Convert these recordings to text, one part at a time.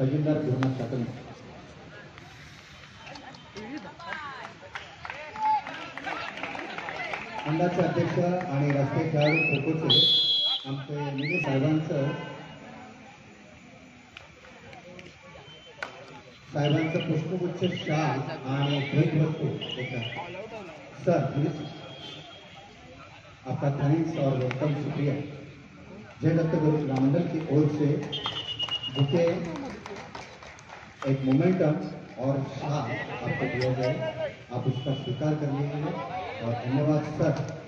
खजिनदार धोरणात शासन मंडळाचे अध्यक्ष आणि राष्ट्रीय खेळाडू खो खोचे आमचे निले साहेबांचं साहेबांचं पुष्पगुच्छ शाल सर आपका थैंक्स और वेलकम शुक्रिया जय दत्त गुरु रामंडल की ओर से बुके एक मोमेंटम और शाल आपको दिया जाए। आप उसका स्वीकार कर लीजिए और धन्यवाद, सर।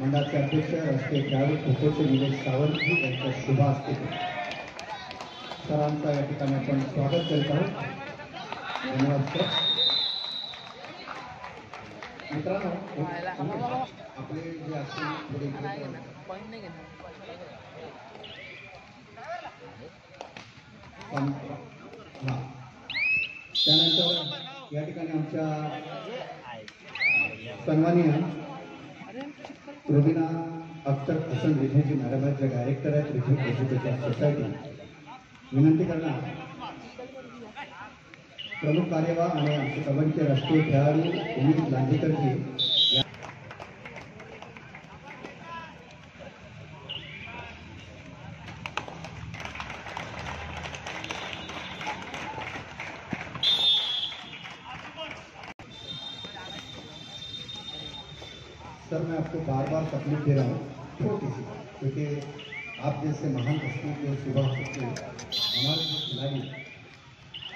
मंडळाचे अध्यक्ष राष्ट्रीय खो खोचे निलेश सावंत जी त्यांच्या शुभ हस्ते सरांचा या ठिकाणी आपण स्वागत करीत आहोत धन्यवाद, सर। मित्रांनो आपले जे असतील थोडे हा. त्यानंतर या ठिकाणी आमच्या सन्माननीय रुबिना अख्तर हसन रिझेजी मॅडम आहेत डायरेक्टर आहेत रिझी एज्युकेशन सोसायटी विनंती करणार. प्रमुख कार्यवाह आणि आमचे कबड्डीचे राष्ट्रीय खेळाडू उमेश लांजेकरजी मैं आपको बार बार तकलीफ़ दे रहा हूँ, छोटी सी, क्योंकि आप जैसे महान हस्ती के सुबह सकते हमारे खिलाड़ी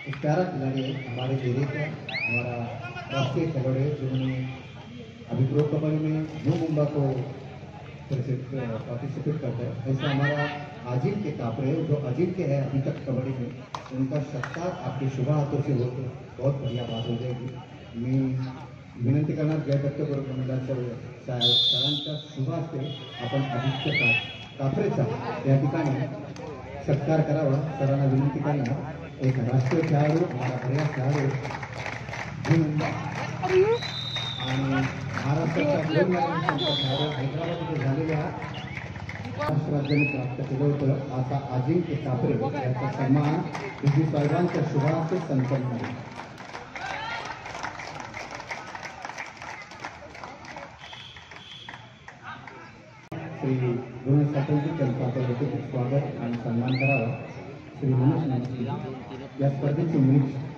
एक प्यारा खिलाड़ी है, हमारे डेरे का हमारा राष्ट्रीय खिलाड़ी है, जिन्होंने अभी प्रो कबड्डी में न्यू मुंबई को पार्टिसिपेट करता है। ऐसा हमारा अजीम के कापरे जो अजीम के है अभी तक कबड्डी में, उनका सत्कार आपके शुभ हाथों से हो। तो बहुत बढ़िया बात हो जाएगी। मी विनंती करणार जयदत्त गुरु मंडळाच्या साहेब सरांच्या शुभास्ते आपण आदित्य का कापरेचा या ठिकाणी सत्कार करावा. सरांना विनंती करणार एक राष्ट्रीय खेळाडू आम्हाला बऱ्या खेळाडू जी आणि महाराष्ट्राच्या दोन नगरांच्या खेळाडू हैदराबादमध्ये झालेल्या महाराष्ट्र राज्याने प्राप्त केलं होतं असा अजिंक्य कापरे याचा सन्मान. विधी साहेबांच्या शुभास्ते संपन्न आहे त्यांचा आपण स्वागत आणि सन्मान करावा. श्री मनोज या स्पर्धेचे मुख्य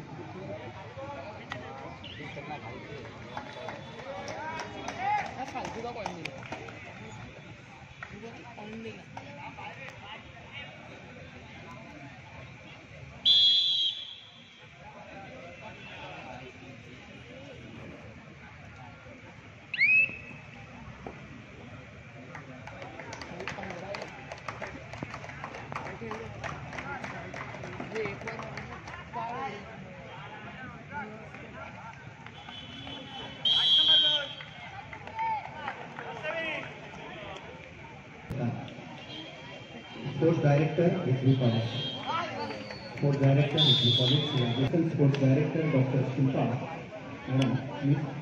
sports director Rizvi college sports director Rizvi college sports director doctor Shilpa madam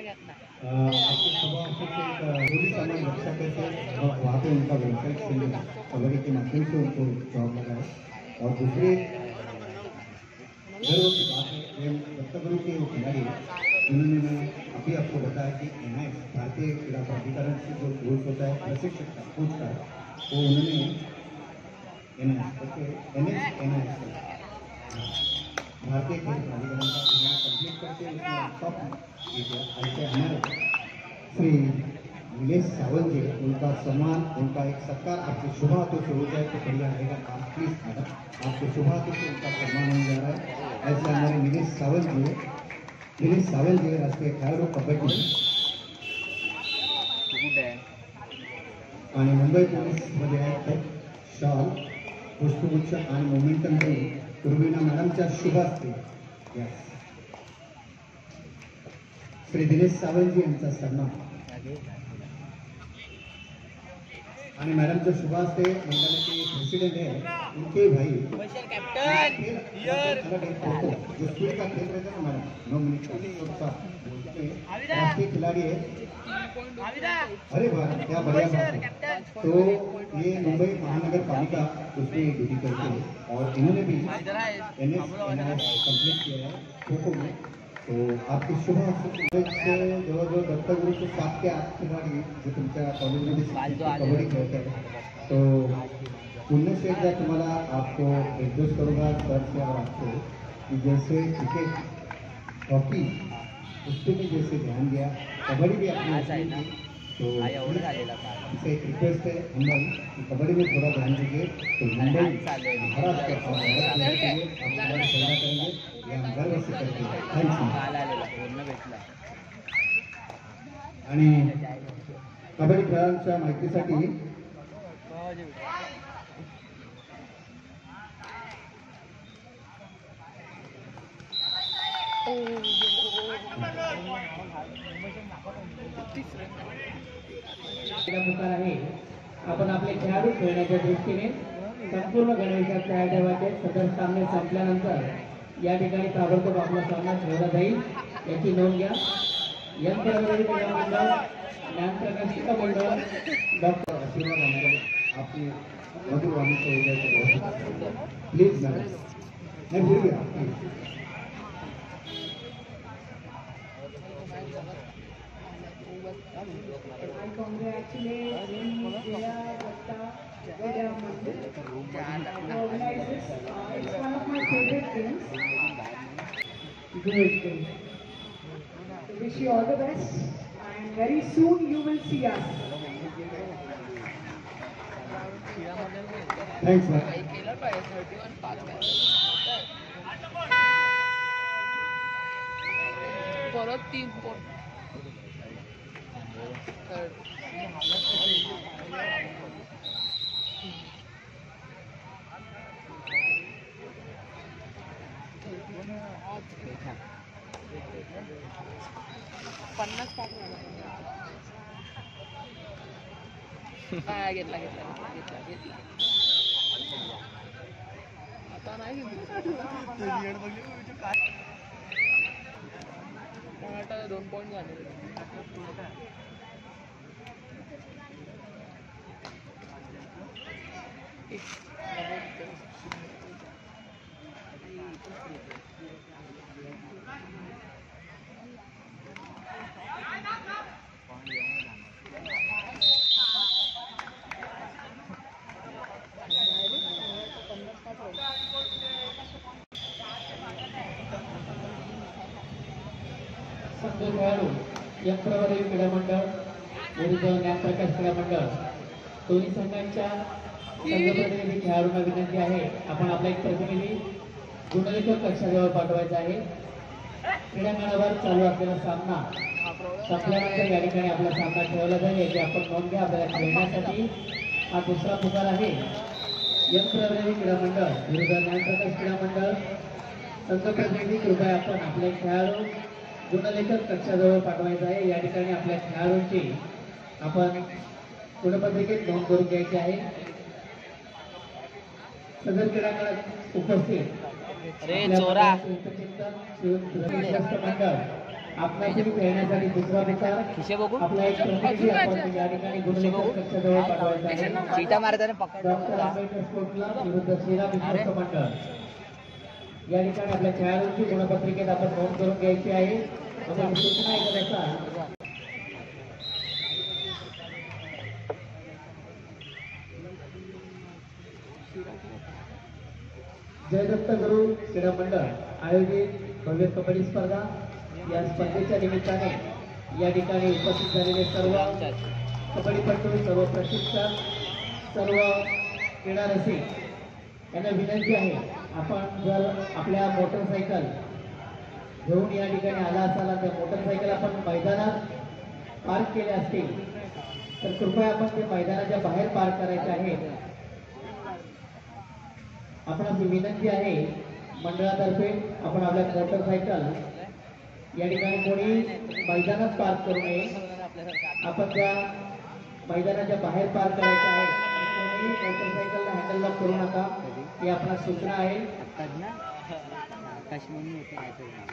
घेतला और दूसरे गर्व की बात है दत्तगुरु के खिलाड़ी उन्होंने अभी आपको बताया कि एन भारतीय क्रीड़ा प्राधिकरण से जो कोर्स होता है प्रशिक्षक का कोच का वो उन्होंने N okay N S N भारतीय खेल प्राधिकरण का उन्होंने कंप्लीट ऐसे हमारे श्री नीलेश सावंत जी, उनका सम्मान, उनका एक सत्कार आपके शुभ हाथों से हो जाए तो बढ़िया रहेगा। आप प्लीज़ मैडम आपके शुभ हाथों से उनका सम्मान होने जा रहा है। ऐसे हमारे नीलेश सावंत जी नीलेश सावंत जी, राष्ट्रीय खेळाडू कबड्डी आणि मुंबई पोलीसमध्ये आहेत शॉल, पुष्पगुच्छ आणि मोमेंटम घेऊन पूर्वीना मॅडमच्या शुभ असते श्री दिनेश सावंतजी यांचा सन्मान. आणि मॅडमचा शुभ असते मंडळाचे प्रेसिडेंट है उनके भाई. कॅप्टन जो स्कूल का खेल रहे थे ना मैडम? नौ मिनट का? राष्ट्रीय खिलाड़ी है अरे वाह क्या बढ़िया बात है. तो ये मुंबई महानगर पालिका उसमें ड्यूटी करती है. और इन्होंने भी एन एस कंप्लीट किया है. खो खो में. तो आपके शुभ से जवळजवळ दत्तगुरूचे सात ते आठ खिलाडी जे तुमच्या कॉलेजमध्ये कबड्डी खेळत आहेत तो पुण्य से एकदा तुम्हाला आपको रिक्वेस्ट करूँगा सर से और आपको कि जैसे क्रिकेट हॉकी उसपे भी जैसे ध्यान दिया कबड्डी भी आपने की, तो हमसे एक रिक्वेस्ट है मुंबई कि कबड्डी में थोड़ा ध्यान दीजिए तो मुंबई. महाराष्ट्र के सेवा करेंगे। आणि कबड्डी खेळांच्या माहितीसाठी आपण आपले खेळाडू खेळण्याच्या दृष्टीने संपूर्ण गणवेशात तयार ठेवायचे. सदर सामने संपल्यानंतर या ठिकाणी ताबडतोब आपला सामना ठेवला जाईल याची नोंद घ्या. यंत्रवरील क्रीडा ज्ञानप्रकाश शिका मंडळ डॉक्टर आशीर्वाद हमारे आपकी मधुर वाणी से हो जाए प्लीज़ मैडम नहीं please. I congratulate It's one of my favorite things. Good, wish you all the best and very soon you will see us. Thanks, sir. Por otro tiempo. घेतला घेतला घेतला घेतला आता नाही आता दोन पॉईंट झाले संघ यंत्रवरील क्रीडामंडळ विरुद्ध ज्ञानप्रकाश क्रीडामंडळ. दोन्ही संघांच्या संघप्रतिनिधी खेळाडूंना विनंती आहे आपण आपला एक प्रतिनिधी गुणलेखक कक्षाजवळ पाठवायचा आहे. क्रीडांगणावर चालू असलेला सामना संपल्यानंतर या ठिकाणी आपला सामना ठेवला जाईल याची आपण नोंद घ्या. आपल्याला खेळण्यासाठी हा दुसरा पुकार आहे. यंत्रवरील क्रीडामंडळ विरुद्ध ज्ञानप्रकाश क्रीडामंडळ. संघप्रतिनिधी कृपया आपण आपले खेळाडू गुणलेखक कक्षाजवळ पाठवायचं आहे. या ठिकाणी आपल्या खेळाडूंची आपण गुणपत्रिकेत नोंद करून घ्यायची आहे. सदर क्रीडांगणात उपस्थित अरे आपल्या चोरा. मंडळाचे उपचिंतक श्रीयुत रमेश दत्त मंडळ आपणासाठी खेळण्यासाठी दुसरा बघू? आपला एक प्रतिनिधी आपण या ठिकाणी गुणलेखक कक्षाजवळ पाठवायचा आहे. चिटा मारताना पकड डॉक्टर आंबेडकर स्पोर्ट क्लब विरुद्ध श्रीराम विश्वस्त मंडळ या ठिकाणी आपल्या खेळाडूंची गुणपत्रिकेत आपण नोंद करून घ्यायची आहे. म्हणजे आपण सूचना ऐकत जयदत्त गुरु क्रीडा मंडळ आयोजित भव्य कबड्डी स्पर्धा. या स्पर्धेच्या निमित्ताने या ठिकाणी उपस्थित झालेले सर्व कबड्डीपटू सर्व प्रशिक्षक सर्व क्रीडारसिक यांना विनंती आहे. आपण जर आपल्या मोटरसायकल घेऊन या ठिकाणी आला असाल तर मोटरसायकल आपण मैदानात पार्क केल्या असतील तर कृपया आपण ते मैदानाच्या बाहेर पार्क करायचे आहेत आपणास विनंती आहे मंडळातर्फे आपण आपल्या मोटरसायकल या ठिकाणी कोणी मैदानात पार्क करू नये. आपण त्या मैदानाच्या बाहेर पार्क करायचं आहे. आणि कोणी मोटरसायकलला हँडल करू नका ही आपला सूचना आहे.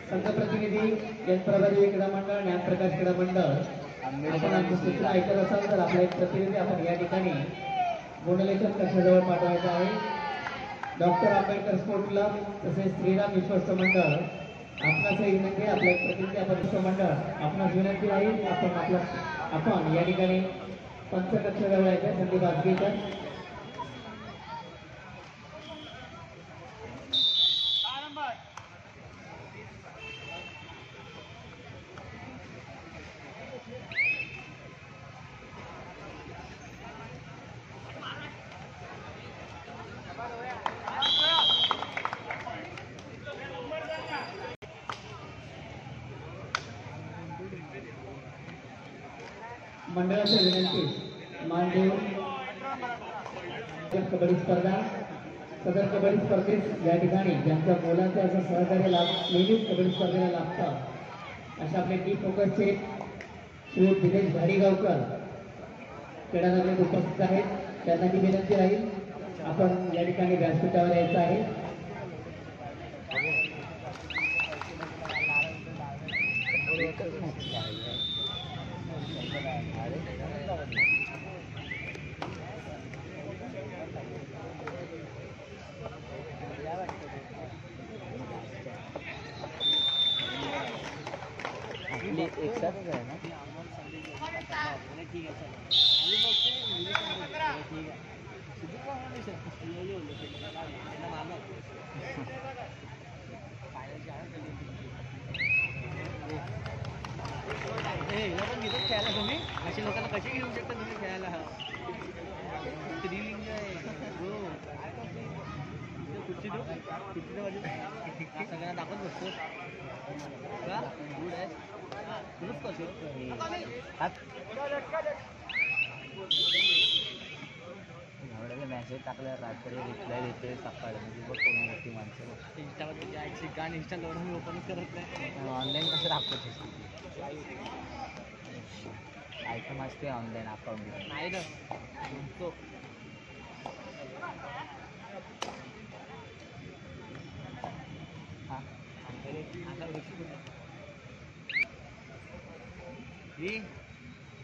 संघ प्रतिनिधी यंत्रप्रतिनिधी क्रीडा मंडळ ज्ञानप्रकाश क्रीडा मंडळ. आपण आमची सूचना ऐकत असाल तर आपला एक प्रतिनिधी आपण या ठिकाणी गुणलेखन कक्षाजवळ पाठवायचा आहे. डॉक्टर आंबेडकर स्पोर्ट क्लब तसेच श्रीराम विश्वस्त मंडळ. आपणास विनंती आहे, म्हणजे आपला एक प्रतिनिधी आपण विश्व मंडळ. आपणास विनंती राहील आपण आपला आपण या ठिकाणी पंचकक्षाजवळ आहे संदीप आजगेकर मंडळाच्या विनंती मानदेव कबड्डी स्पर्धा सदर कबड्डी स्पर्धेत या ठिकाणी ज्यांच्या मुलांचं असं सहकार्य लाभ नेहमीच कबड्डी स्पर्धेला लाभतं अशा आपले टी फोकसचे श्री दिनेश घाडीगावकर क्रीडानगरीत उपस्थित आहेत. त्यांना ही विनंती राहील आपण या ठिकाणी व्यासपीठावर यायचं आहे. आपली एक साथच आहे ना खेळायला तुम्ही. अशा लोकांना कसे घेऊ शकता तुम्ही खेळायला? स्त्रीलिंग आहे. हो. कुठची देऊ. कुठची बाजू सगळ्यांना दाखवत बसतो. का गुड आहे. तुलाच करतो एवढ्याला मेसेज टाकला रात्री रिप्लाय देते सकाळी. म्हणजे बघ कोण मोठी माणसं इंस्टावर आईची गाण इंस्टा एवढं मी ओपनच करत नाही. ऑनलाईन कसं दाखवतेस आयटम असते ऑनलाईन अकाउंट नाही ना तो. हा.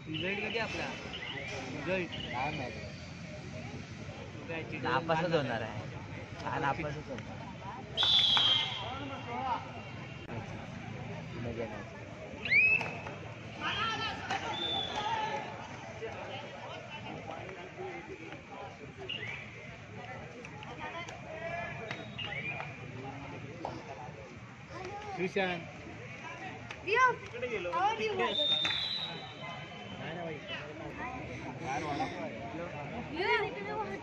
रिझल्ट कधी आपला? रिझल्ट काय नापासच होणार आहे. हा नापासच होणार मज़ा नाही